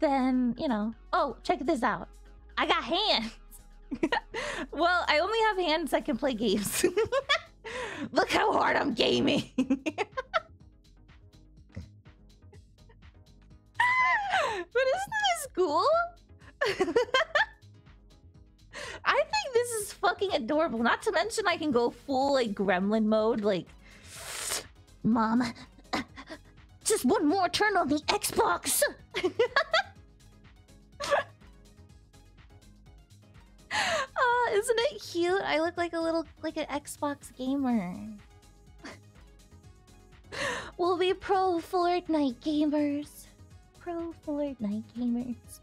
then, you know, oh, check this out. I got hands. well, I only have hands that can play games. Look how hard I'm gaming. but isn't this cool? I think this is fucking adorable. Not to mention I can go full like gremlin mode, like Mom, just one more turn on the Xbox. uh, isn't it cute? I look like a little like an Xbox gamer. we'll be pro Fortnite gamers. Pro Fortnite gamers.